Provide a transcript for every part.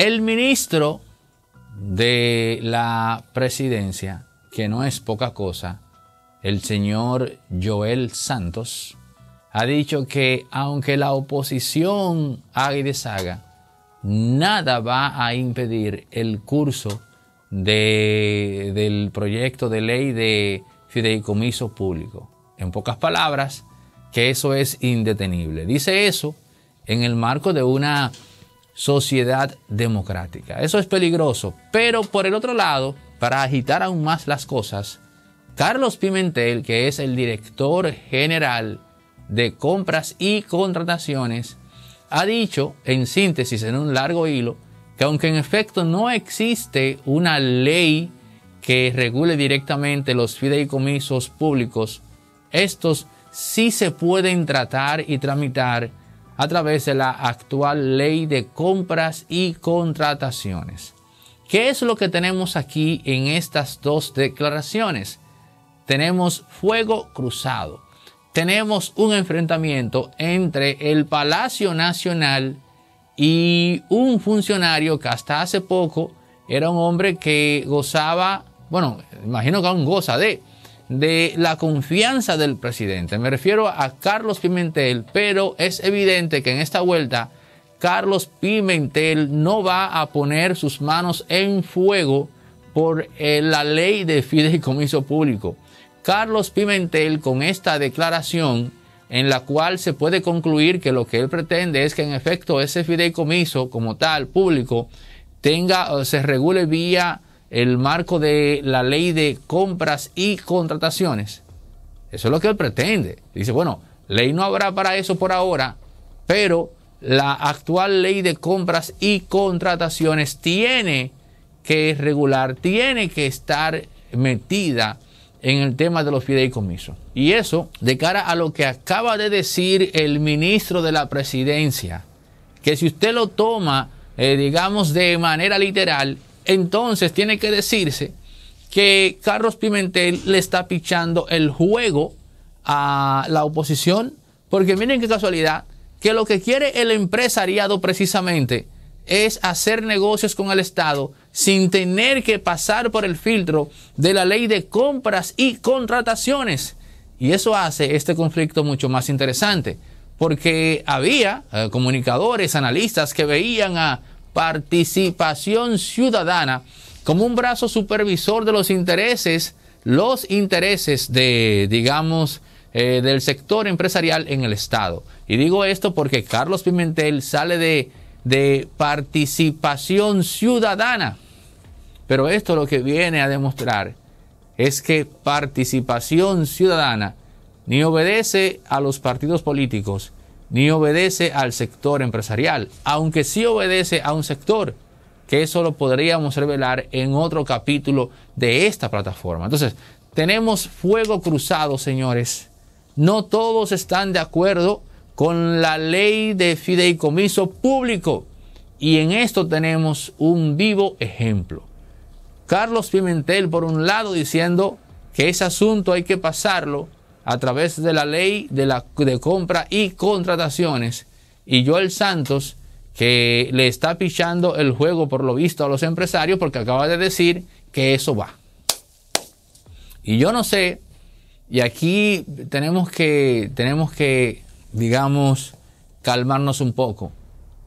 El ministro de la presidencia, que no es poca cosa, el señor Joel Santos, ha dicho que aunque la oposición haga y deshaga, nada va a impedir el curso del proyecto de ley de fideicomiso público. En pocas palabras, que eso es indetenible. Dice eso en el marco de una sociedad democrática. Eso es peligroso. Pero por el otro lado, para agitar aún más las cosas, Carlos Pimentel, que es el director general de compras y contrataciones, ha dicho, en síntesis, en un largo hilo, que aunque en efecto no existe una ley que regule directamente los fideicomisos públicos, estos sí se pueden tratar y tramitar a través de la actual ley de compras y contrataciones. ¿Qué es lo que tenemos aquí en estas dos declaraciones? Tenemos fuego cruzado. Tenemos un enfrentamiento entre el Palacio Nacional y un funcionario que hasta hace poco era un hombre que gozaba, bueno, imagino que aún goza de de la confianza del presidente. Me refiero a Carlos Pimentel, pero es evidente que en esta vuelta Carlos Pimentel no va a poner sus manos en fuego por eh, la ley de fideicomiso público. Carlos Pimentel con esta declaración en la cual se puede concluir que lo que él pretende es que en efecto ese fideicomiso como tal público tenga se regule vía el marco de la ley de compras y contrataciones. Eso es lo que él pretende. Dice, bueno, ley no habrá para eso por ahora, pero la actual ley de compras y contrataciones tiene que regular, tiene que estar metida en el tema de los fideicomisos. Y eso, de cara a lo que acaba de decir el ministro de la presidencia, que si usted lo toma, eh, digamos, de manera literal, entonces tiene que decirse que Carlos Pimentel le está pichando el juego a la oposición, porque miren qué casualidad, que lo que quiere el empresariado precisamente es hacer negocios con el Estado sin tener que pasar por el filtro de la ley de compras y contrataciones. Y eso hace este conflicto mucho más interesante, porque había eh, comunicadores, analistas que veían a participación ciudadana como un brazo supervisor de los intereses, los intereses de, digamos, eh, del sector empresarial en el Estado. Y digo esto porque Carlos Pimentel sale de, de participación ciudadana. Pero esto lo que viene a demostrar es que participación ciudadana ni obedece a los partidos políticos, ni obedece al sector empresarial, aunque sí obedece a un sector, que eso lo podríamos revelar en otro capítulo de esta plataforma. Entonces, tenemos fuego cruzado, señores. No todos están de acuerdo con la ley de fideicomiso público. Y en esto tenemos un vivo ejemplo. Carlos Pimentel, por un lado, diciendo que ese asunto hay que pasarlo a través de la ley de, la, de compra y contrataciones. Y Joel Santos, que le está pichando el juego por lo visto a los empresarios porque acaba de decir que eso va. Y yo no sé, y aquí tenemos que, tenemos que, digamos, calmarnos un poco,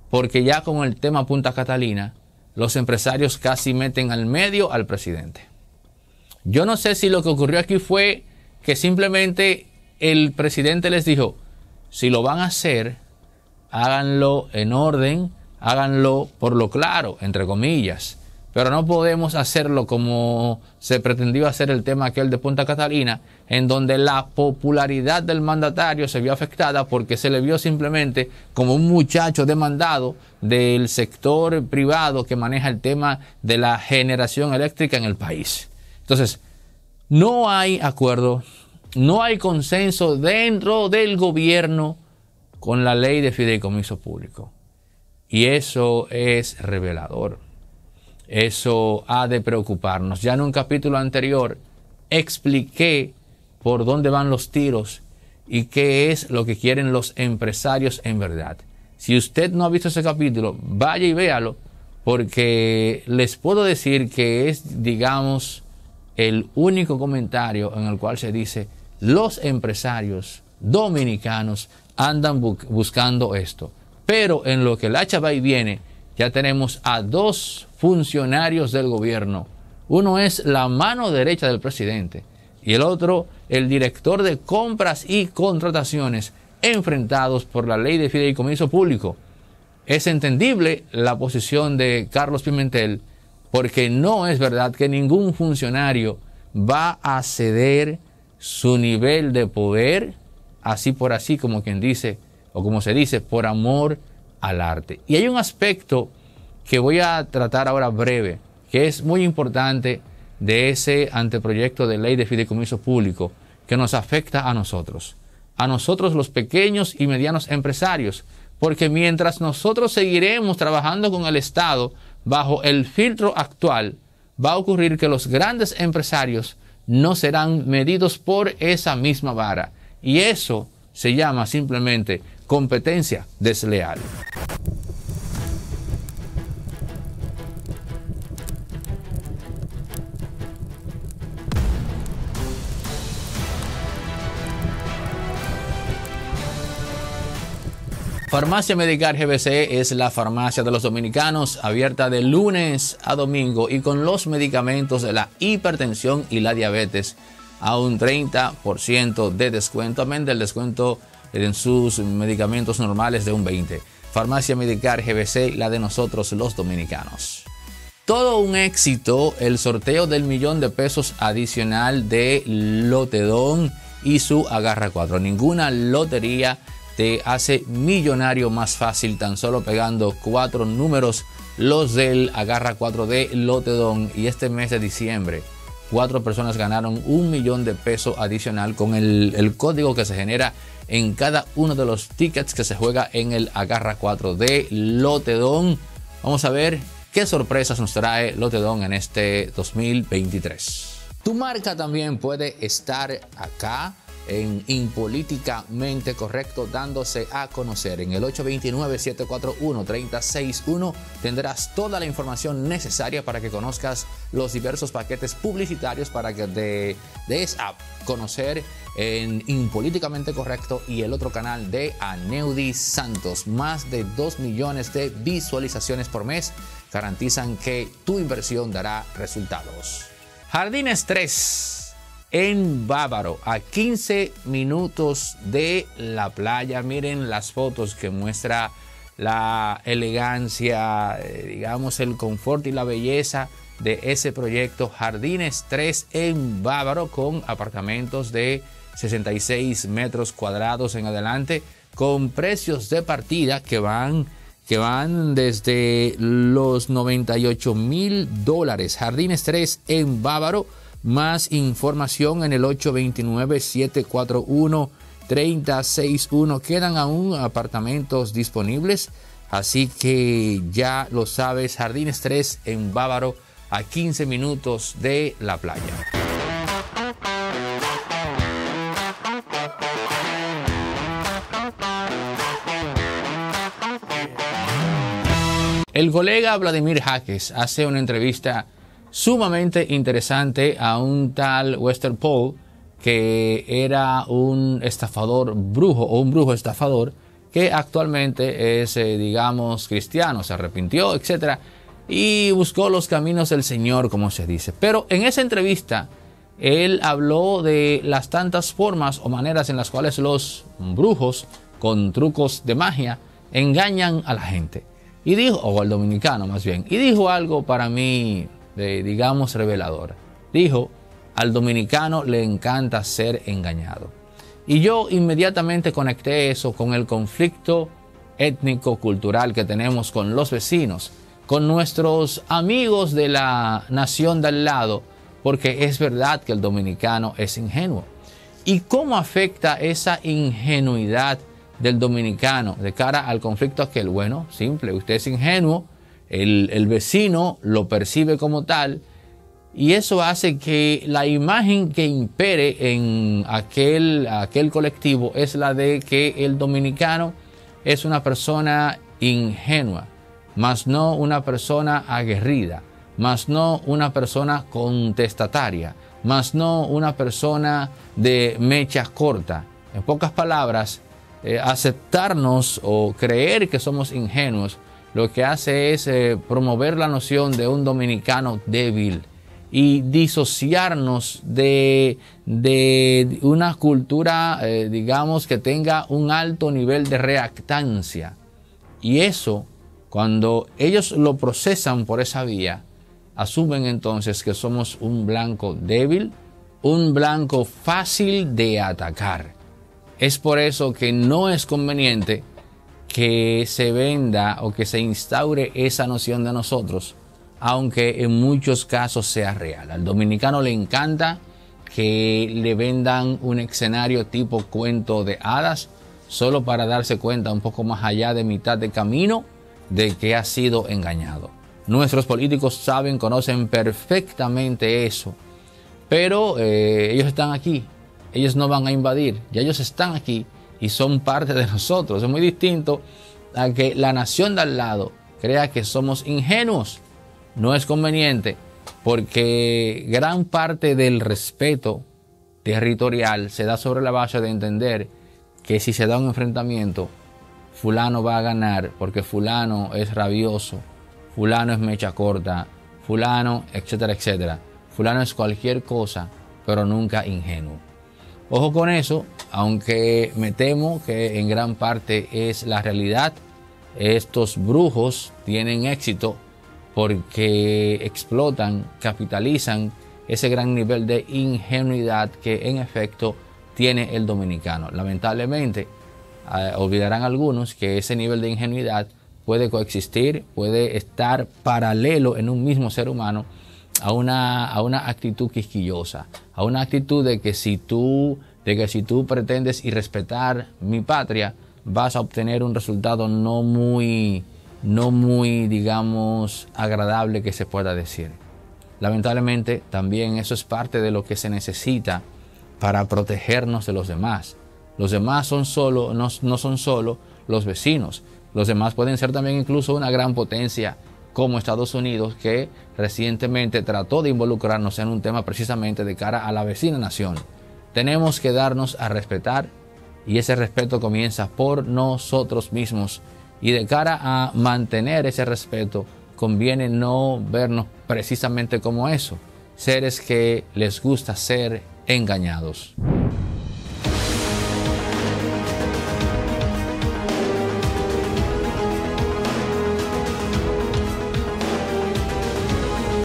porque ya con el tema Punta Catalina, los empresarios casi meten al medio al presidente. Yo no sé si lo que ocurrió aquí fue que simplemente el presidente les dijo, si lo van a hacer, háganlo en orden, háganlo por lo claro, entre comillas. Pero no podemos hacerlo como se pretendió hacer el tema aquel de Punta Catalina, en donde la popularidad del mandatario se vio afectada porque se le vio simplemente como un muchacho demandado del sector privado que maneja el tema de la generación eléctrica en el país. Entonces, no hay acuerdo, no hay consenso dentro del gobierno con la ley de fideicomiso público. Y eso es revelador. Eso ha de preocuparnos. Ya en un capítulo anterior expliqué por dónde van los tiros y qué es lo que quieren los empresarios en verdad. Si usted no ha visto ese capítulo, vaya y véalo, porque les puedo decir que es, digamos, el único comentario en el cual se dice los empresarios dominicanos andan buscando esto. Pero en lo que el hacha va y viene, ya tenemos a dos funcionarios del gobierno. Uno es la mano derecha del presidente y el otro el director de compras y contrataciones enfrentados por la ley de fideicomiso público. Es entendible la posición de Carlos Pimentel porque no es verdad que ningún funcionario va a ceder su nivel de poder así por así como quien dice o como se dice por amor al arte. Y hay un aspecto que voy a tratar ahora breve, que es muy importante de ese anteproyecto de ley de fideicomiso público que nos afecta a nosotros, a nosotros los pequeños y medianos empresarios, porque mientras nosotros seguiremos trabajando con el Estado bajo el filtro actual, va a ocurrir que los grandes empresarios no serán medidos por esa misma vara. Y eso se llama simplemente competencia desleal. Farmacia Medicar GBC es la farmacia de los dominicanos, abierta de lunes a domingo y con los medicamentos de la hipertensión y la diabetes a un 30% de descuento, amén del descuento en sus medicamentos normales de un 20%. Farmacia Medicar GBC, la de nosotros los dominicanos. Todo un éxito el sorteo del millón de pesos adicional de Lotedón y su Agarra 4. Ninguna lotería te hace millonario más fácil tan solo pegando cuatro números los del Agarra 4 de Lotedon y este mes de diciembre cuatro personas ganaron un millón de pesos adicional con el, código que se genera en cada uno de los tickets que se juega en el Agarra 4 de Lotedon. Vamos a ver qué sorpresas nos trae Lotedon en este 2023. Tu marca también puede estar acá en Impolíticamente Correcto dándose a conocer. En el 829-741-3061 tendrás toda la información necesaria para que conozcas los diversos paquetes publicitarios para que te des a conocer en Impolíticamente Correcto y el otro canal de Aneudi Santos. Más de 2 millones de visualizaciones por mes garantizan que tu inversión dará resultados. Jardines 3 en Bávaro, a 15 minutos de la playa. Miren las fotos que muestra la elegancia, eh, digamos, el confort y la belleza de ese proyecto Jardines 3 en Bávaro con apartamentos de 66 metros cuadrados en adelante con precios de partida que van que van desde los 98 mil dólares. Jardines 3 en Bávaro más información en el 829-741-3061. Quedan aún apartamentos disponibles, así que ya lo sabes, Jardines 3 en Bávaro, a 15 minutos de la playa. El colega Vladimir Jaques hace una entrevista sumamente interesante a un tal Western Paul que era un estafador brujo o un brujo estafador que actualmente es, eh, digamos, cristiano, se arrepintió, etc. Y buscó los caminos del Señor, como se dice. Pero en esa entrevista, él habló de las tantas formas o maneras en las cuales los brujos, con trucos de magia, engañan a la gente. Y dijo, o al dominicano más bien, y dijo algo para mí digamos, revelador Dijo, al dominicano le encanta ser engañado. Y yo inmediatamente conecté eso con el conflicto étnico-cultural que tenemos con los vecinos, con nuestros amigos de la nación de al lado, porque es verdad que el dominicano es ingenuo. ¿Y cómo afecta esa ingenuidad del dominicano de cara al conflicto aquel? Bueno, simple, usted es ingenuo, el, vecino lo percibe como tal y eso hace que la imagen que impere en aquel, colectivo es la de que el dominicano es una persona ingenua, mas no una persona aguerrida, mas no una persona contestataria, mas no una persona de mecha corta. En pocas palabras, eh, aceptarnos o creer que somos ingenuos lo que hace es eh, promover la noción de un dominicano débil y disociarnos de, una cultura, eh, digamos, que tenga un alto nivel de reactancia. Y eso, cuando ellos lo procesan por esa vía, asumen entonces que somos un blanco débil, un blanco fácil de atacar. Es por eso que no es conveniente que se venda o que se instaure esa noción de nosotros, aunque en muchos casos sea real. Al dominicano le encanta que le vendan un escenario tipo cuento de hadas, solo para darse cuenta un poco más allá de mitad de camino de que ha sido engañado. Nuestros políticos saben, conocen perfectamente eso, pero eh, ellos están aquí, ellos no van a invadir, ya ellos están aquí y son parte de nosotros. Es muy distinto a que la nación de al lado crea que somos ingenuos. No es conveniente porque gran parte del respeto territorial se da sobre la base de entender que si se da un enfrentamiento, fulano va a ganar porque fulano es rabioso, fulano es mecha corta, fulano, etcétera, etcétera. Fulano es cualquier cosa, pero nunca ingenuo. Ojo con eso, aunque me temo que en gran parte es la realidad, estos brujos tienen éxito porque explotan, capitalizan ese gran nivel de ingenuidad que en efecto tiene el dominicano. Lamentablemente, eh, olvidarán algunos que ese nivel de ingenuidad puede coexistir, puede estar paralelo en un mismo ser humano a una, a una actitud quisquillosa, a una actitud de que si tú, de que si tú pretendes irrespetar mi patria, vas a obtener un resultado no muy, no muy, digamos, agradable que se pueda decir. Lamentablemente, también eso es parte de lo que se necesita para protegernos de los demás. Los demás son solo, no, no son solo los vecinos. Los demás pueden ser también incluso una gran potencia como Estados Unidos, que recientemente trató de involucrarnos en un tema precisamente de cara a la vecina nación. Tenemos que darnos a respetar y ese respeto comienza por nosotros mismos. Y de cara a mantener ese respeto, conviene no vernos precisamente como eso, seres que les gusta ser engañados.